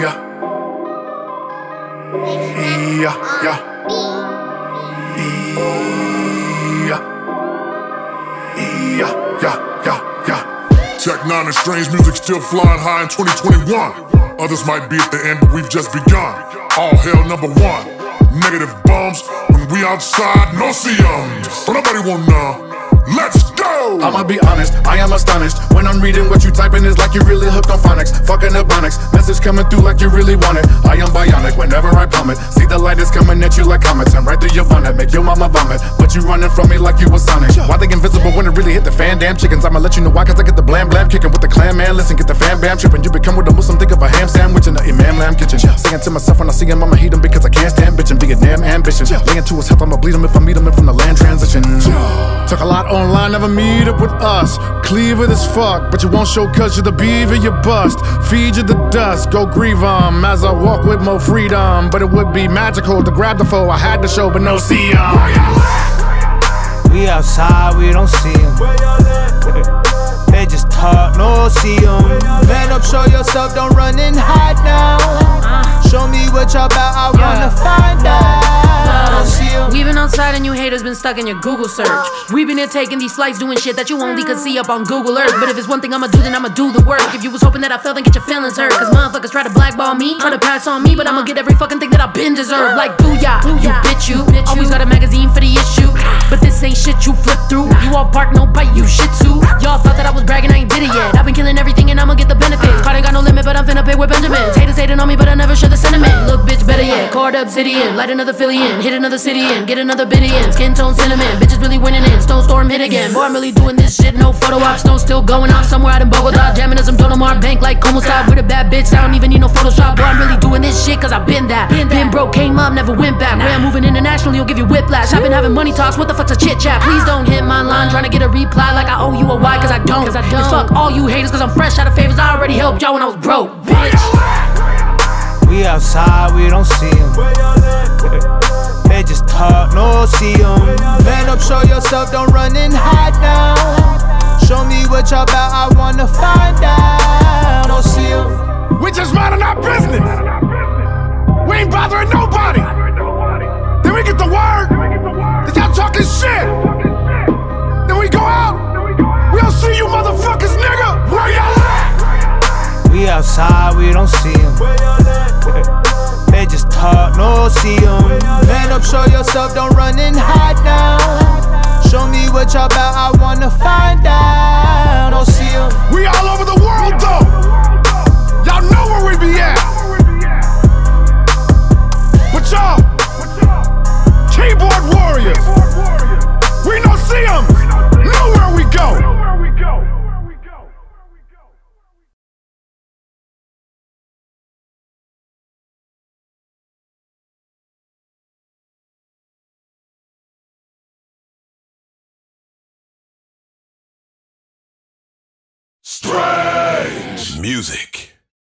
Yeah. Yeah, yeah. Yeah. Yeah, yeah, yeah, yeah. Tech N9ne and strange music still flying high in 2021. Others might be at the end, but we've just begun. All hell number one. Negative bums when we outside, no see. But nobody want none. I'ma be honest, I am astonished. When I'm reading what you typing is like you really hooked on phonics. Fucking up phonics, message coming through like you really want it. I am bionic whenever I plummet See the light is coming at you like comets. And right through your bonnet, make your mama vomit. But you running from me like you was Sonic Why they invisible when it really hit the fan? Damn chickens I'ma let you know why cause I get the blam blam kicking With the clan man, listen, get the fan bam tripping. You become with a Muslim, think of a ham sandwich in the imam lamb kitchen. Saying to myself when I see him, I'ma heat him Because I can't stand bitching, Vietnam ambition. Laying to his health, I'ma bleed him if I meet him from the land transition. Took a lot online, never meet up with us. Cleaver as fuck, but you won't show cause you're the beaver, you bust. Feed you the dust, go grieve grieve 'em as I walk with more freedom. But it would be magical to grab the foe I had to show, but no see 'em. We outside, we don't see see 'em. They just talk, no see see 'em. Man up, show yourself, don't run and hide haters been stuck in your Google search. We've been here taking these flights, doing shit that you only could see up on Google Earth. But if it's one thing I'ma do, then I'ma do the work. If you was hoping that I failed, then get your feelings hurt. Cause motherfuckers try to blackball me, try to pass on me, but I'ma get every fucking thing that I've been deserved. Like booyah, you bitch, you. Always got a magazine for the issue. But this ain't shit you flip through. You all bark, no bite, you shit too. Y'all thought that I was bragging, I ain't did it yet. I've been killing everything and I'ma get the benefits. Hating on me, but I never share the sentiment. Look, bitch, better yet. Card obsidian, light another Philly in, hit another city in, get another biddy in. Skin tone cinnamon, bitches really winning in. Snow storm hit again. Boy, I'm really doing this shit, no photo ops. Snow still going off somewhere out in Bogota. Jamming as I'm doing my bank like Como style with a bad bitch. I don't even need no Photoshop. Boy, I'm really doing this shit cause I've been that. Been broke, came up, never went back. Way I'm moving internationally, you'll give you whiplash. I've been having money talks, what the fuck's a chit chat? Please don't hit my line, trying to get a reply like I owe you a why, cause I don't. Cause I don't. And fuck all you haters, cause I'm fresh out of favors. I already helped y'all when I was broke, bitch. We outside, we don't see 'em. They just talk, no see 'em. Man up, show yourself, don't run and hide now. Show me what y'all about, I wanna find out. Don't see 'em. Outside, we don't see 'em. They just talk, no see see 'em. Man up, show yourself, don't run and hide now. Show me what y'all about, I wanna find out. Music.